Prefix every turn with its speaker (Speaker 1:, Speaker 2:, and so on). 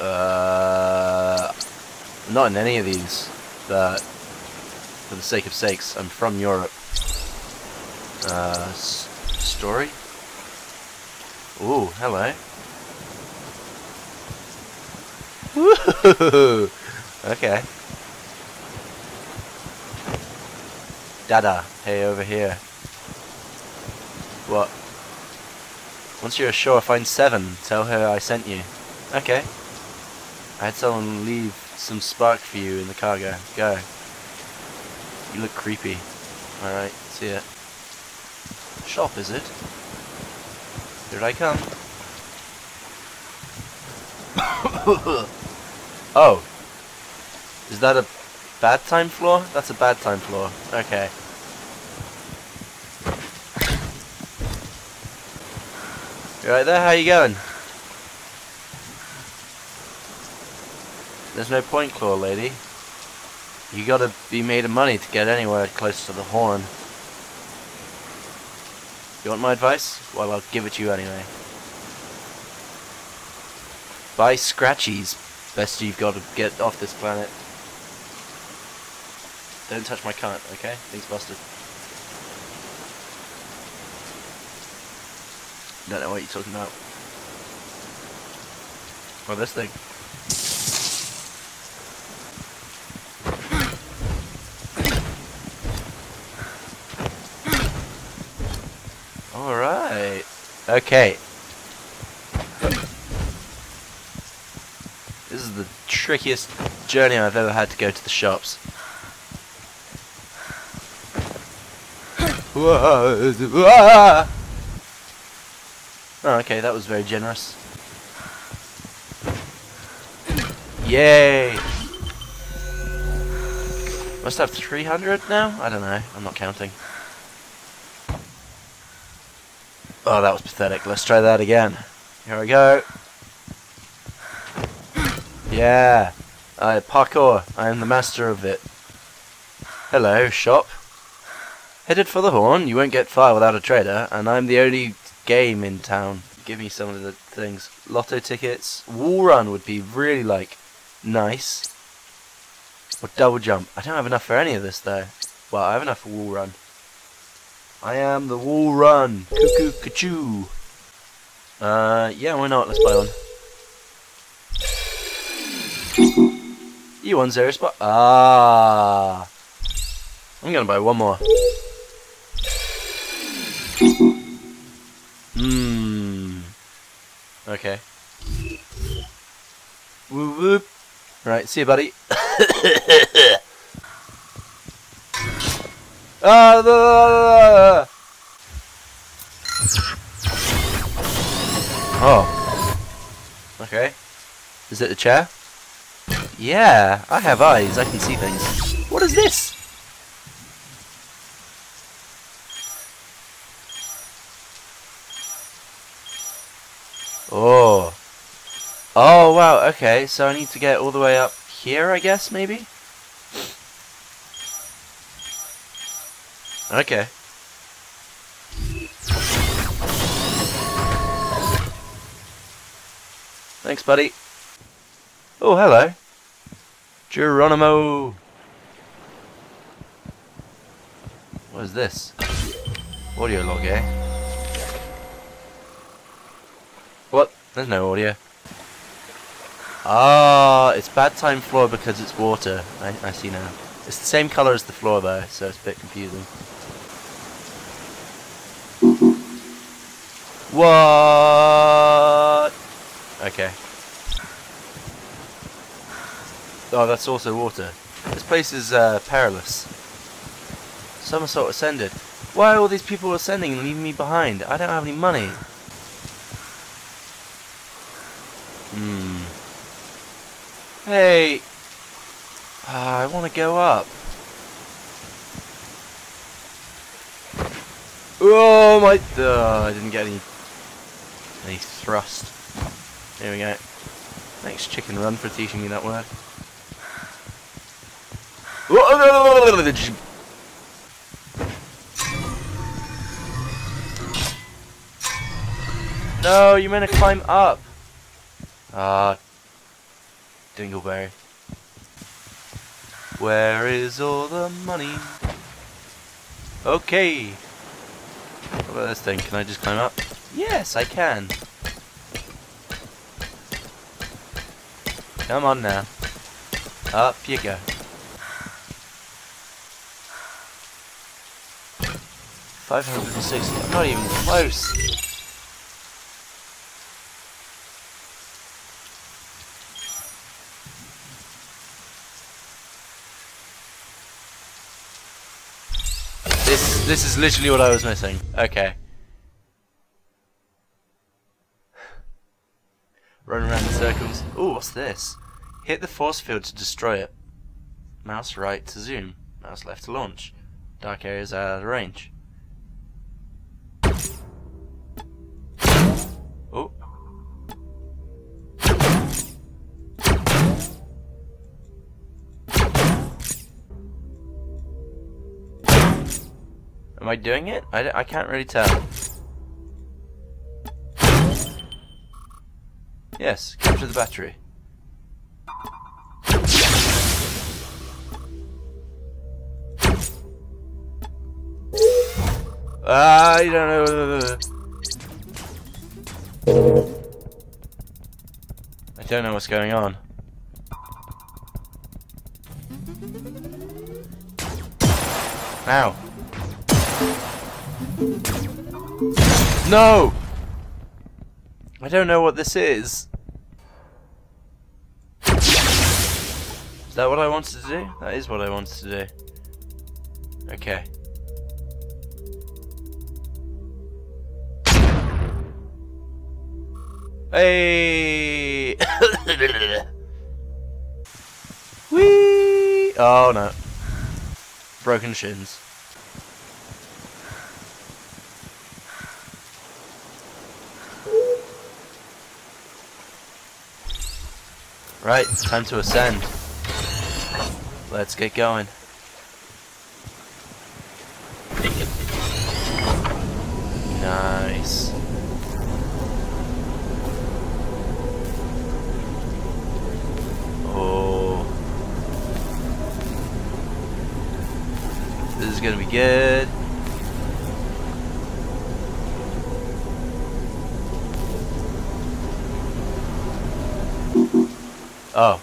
Speaker 1: Uh, not in any of these, but for the sake of sakes, I'm from Europe. Uh, story? Ooh, hello. Woohoo! Okay. Dada, hey over here. What? Once you're ashore, find Seven. Tell her I sent you. Okay. I had someone leave some spark for you in the cargo. Go. You look creepy. Alright, see ya. Shop, is it? Here I come. oh. Is that a bad time floor? That's a bad time floor. Okay. You right there? How you going? There's no point, claw lady. You gotta be made of money to get anywhere close to the horn. You want my advice? Well, I'll give it to you anyway. Buy scratchies. Best you've got to get off this planet. Don't touch my cunt, okay? Thing's busted. Don't know what you're talking about. Well, this thing. Alright. Okay. This is the trickiest journey I've ever had to go to the shops. Oh, okay, that was very generous. Yay! Must have 300 now? I don't know. I'm not counting. Oh, that was pathetic. Let's try that again. Here we go. Yeah. I parkour. I am the master of it. Hello, shop. Headed for the horn. You won't get far without a trader, and I'm the only game in town. Give me some of the things. Lotto tickets. Wall run would be really like nice. Or double jump. I don't have enough for any of this though. Well, I have enough for wall run. I am the wall run. Cuckoo cachoo. Uh, yeah, why not? Let's buy one. You want zero spot? Ah. I'm gonna buy one more. Hmm. Okay. Whoop whoop. Right, see you, buddy. ah, the, Oh. Okay. Is it the chair? Yeah, I have eyes. I can see things. What is this? Oh. Oh, wow, okay, so I need to get all the way up here, I guess, maybe? Okay. Thanks, buddy. Oh, hello. Geronimo. What is this? Audio log, eh? What? There's no audio. Ah, it's bad time floor because it's water. I, I see now. It's the same colour as the floor though, so it's a bit confusing. What? Okay. Oh, that's also water. This place is uh, perilous. Somersault ascended. Why are all these people ascending and leaving me behind? I don't have any money. Hmm. Hey. Ah, I want to go up. Oh my! Uh, I didn't get any any thrust. There we go. Thanks, Chicken Run, for teaching me that word. No, you meant to climb up. Ah. Dingleberry. Where is all the money? Okay. What about this thing? Can I just climb up? Yes, I can. Come on now. Up you go. Five hundred and sixty. I'm not even close. This this is literally what I was missing. Okay. Run around in circles. Ooh, what's this? Hit the force field to destroy it. Mouse right to zoom. Mouse left to launch. Dark areas are out of range. Oh. Am I doing it? I, I can't really tell. Yes, capture the battery. Ah, I don't know. I don't know what's going on. Ow. No! I don't know what this is. Is that what I wanted to do? That is what I wanted to do. Okay. Hey! Whee! Oh no. Broken shins. Right, time to ascend. Let's get going. Nice. Oh. This is gonna be good. Oh.